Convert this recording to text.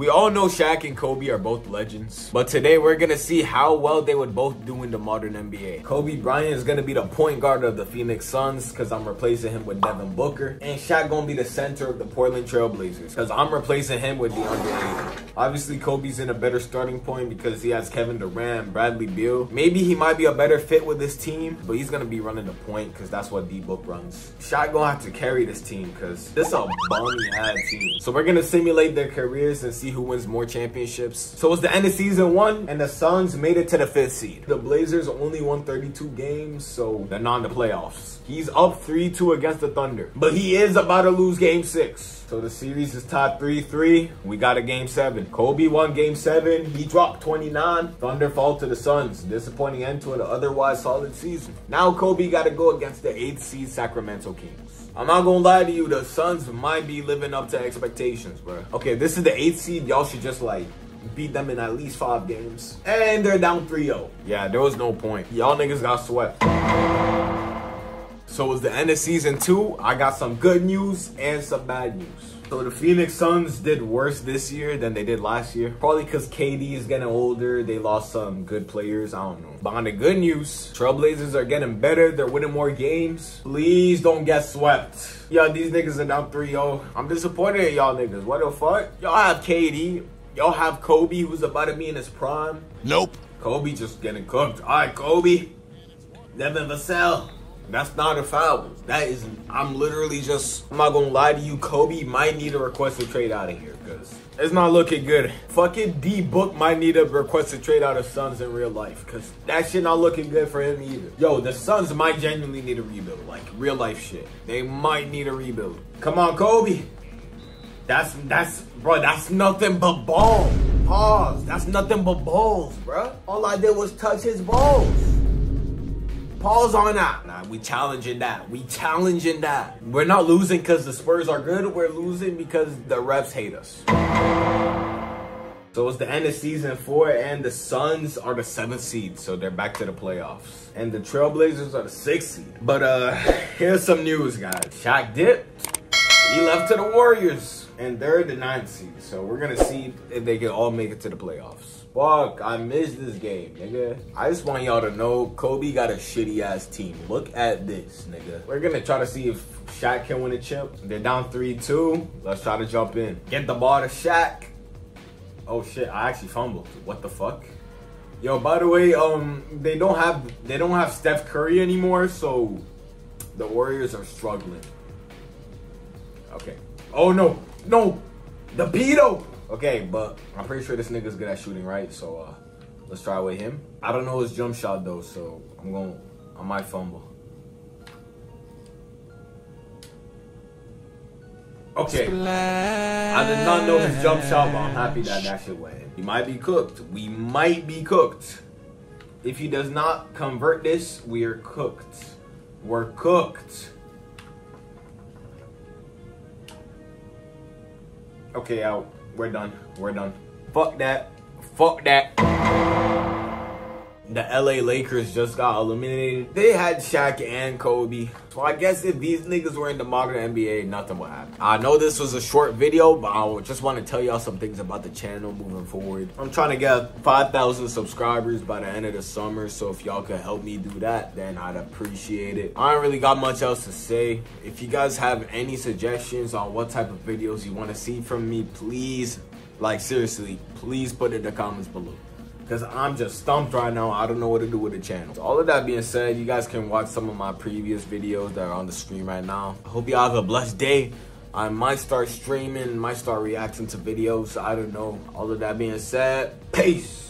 We all know Shaq and Kobe are both legends, but today we're gonna see how well they would both do in the modern NBA. Kobe Bryant is gonna be the point guard of the Phoenix Suns because I'm replacing him with Devin Booker, and Shaq gonna be the center of the Portland Trailblazers because I'm replacing him with DeAndre Ayton. Obviously, Kobe's in a better starting point because he has Kevin Durant, Bradley Beal. Maybe he might be a better fit with this team, but he's gonna be running the point because that's what D Book runs. Shaq gonna have to carry this team because this is a bummy ass team. So we're gonna simulate their careers and see who wins more championships. So it's the end of season one, and the Suns made it to the fifth seed. The Blazers only won 32 games, so they're not in the playoffs. He's up 3-2 against the Thunder, but he is about to lose game six. So the series is tied 3-3. We got a game seven. Kobe won game seven. He dropped 29. Thunder fall to the Suns. Disappointing end to an otherwise solid season. Now Kobe got to go against the 8th seed Sacramento Kings. I'm not gonna lie to you, the Suns might be living up to expectations, bro. Okay, this is the 8th seed. Y'all should just like beat them in at least five games. And they're down 3-0. Yeah, there was no point. Y'all niggas got swept. So it was the end of season two. I got some good news and some bad news. So the Phoenix Suns did worse this year than they did last year. Probably because KD is getting older. They lost some good players. I don't know. But on the good news, Trailblazers are getting better. They're winning more games. Please don't get swept. Yo, these niggas are down 3-0. I'm disappointed in y'all niggas. What the fuck? Y'all have KD. Y'all have Kobe who's about to be in his prime. Nope. Kobe just getting cooked. All right, Kobe. Devin Vassell. That's not a foul. That is, I'm literally just, I'm not gonna lie to you. Kobe might need a request to trade out of here because it's not looking good. Fucking D Book might need a request to trade out of Suns in real life because that shit not looking good for him either. Yo, the Suns might genuinely need a rebuild, like real life shit. They might need a rebuild. Come on, Kobe. That's, that's, bro, that's nothing but balls. Pause. That's nothing but balls, bro. All I did was touch his balls. Pause on that. Nah, we challenging that. We challenging that. We're not losing because the Spurs are good. We're losing because the refs hate us. So it's the end of season four, and the Suns are the seventh seed, so they're back to the playoffs. And the Trailblazers are the sixth seed. But uh, here's some news, guys. Shaq dipped. He left to the Warriors, and they're the ninth seed. So we're gonna see if they can all make it to the playoffs. Fuck, I missed this game, nigga. I just want y'all to know Kobe got a shitty ass team. Look at this, nigga. We're gonna try to see if Shaq can win a chip. They're down 3-2. Let's try to jump in. Get the ball to Shaq. Oh shit, I actually fumbled. What the fuck? Yo, by the way, um, they don't have they don't have Steph Curry anymore, so the Warriors are struggling. Okay. Oh no, no, the pedo. Okay, but I'm pretty sure this nigga's good at shooting, right? So uh, let's try with him. I don't know his jump shot though, so I'm going. to I might fumble. Okay. I did not know his jump shot, but I'm happy that that shit went. He might be cooked. We might be cooked. If he does not convert this, we are cooked. We're cooked. Okay, out. We're done. We're done. Fuck that. Fuck that. The LA Lakers just got eliminated. They had Shaq and Kobe. So I guess if these niggas were in the modern NBA, nothing would happen. I know this was a short video, but I just want to tell y'all some things about the channel moving forward. I'm trying to get 5,000 subscribers by the end of the summer. So if y'all could help me do that, then I'd appreciate it. I don't really got much else to say. If you guys have any suggestions on what type of videos you want to see from me, please, like seriously, please put it in the comments below because I'm just stumped right now. I don't know what to do with the channel. So all of that being said, you guys can watch some of my previous videos that are on the screen right now. I hope y'all have a blessed day. I might start streaming, might start reacting to videos. I don't know. All of that being said, peace.